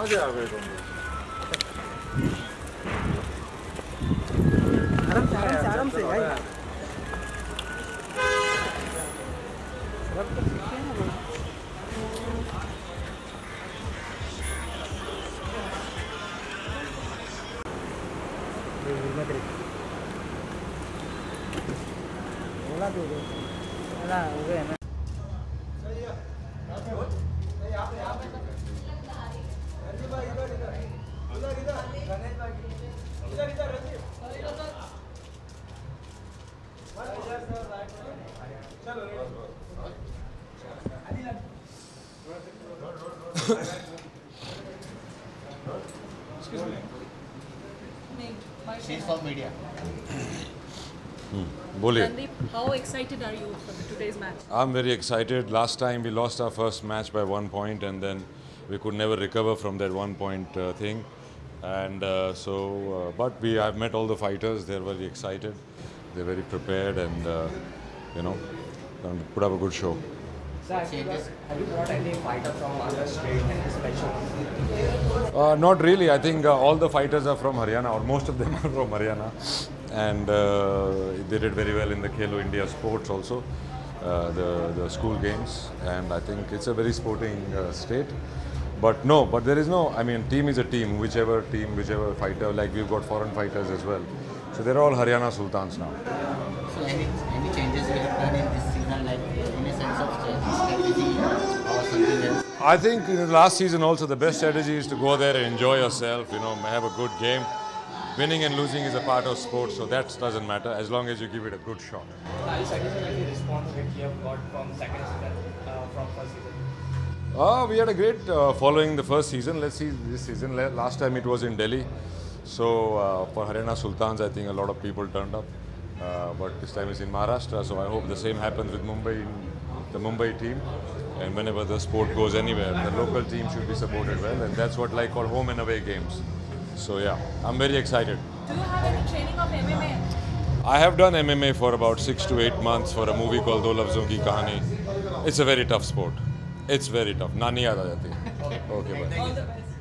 맞아야 그래 아람새 아람새 아람새 아이 Hola, Hola, bueno. हिम्मत रखी। बोला दो दो बोला हो गया ना She's from media. बोलिए Sandeep, how excited are you for the today's match? I'm very excited. Last time we lost our first match by one point, and then we could never recover from that one point uh, thing. And uh, so, uh, but we have met all the fighters. They're very excited. They're very prepared, and uh, you know, to put up a good show. Sir, have you, brought, have you brought any fighter from other state and special? Uh, not really. I think uh, all the fighters are from Haryana, or most of them are from Haryana, and uh, they did very well in the Khelo India Sports also, uh, the the school games, and I think it's a very sporting uh, state. But no, but there is no. I mean, team is a team. Whichever team, whichever fighter. Like we've got foreign fighters as well, so they're all Haryana Sultans now. So any any changes you have done in I think last season also the best strategy is to go there and enjoy yourself. You know, have a good game. Winning and losing is a part of sport, so that doesn't matter as long as you give it a good shot. Are you satisfied with the response that you have got from second season, uh, from first season? Uh, we had a great uh, following the first season. Let's see this season. Last time it was in Delhi, so uh, for Haryana Sultans, I think a lot of people turned up. Uh, but this time it's in Maharashtra, so I hope the same happens with Mumbai, the Mumbai team. And whenever the sport goes anywhere, the local team should be supported well, and that's what like called home and away games. So yeah, I'm very excited. Do you have any training of MMA? I have done MMA for about six to eight months for a movie called Do Lafzon Ki Kahani. It's a very tough sport. It's very tough. Nani yaad aa jati hai. Okay, bye. All the best.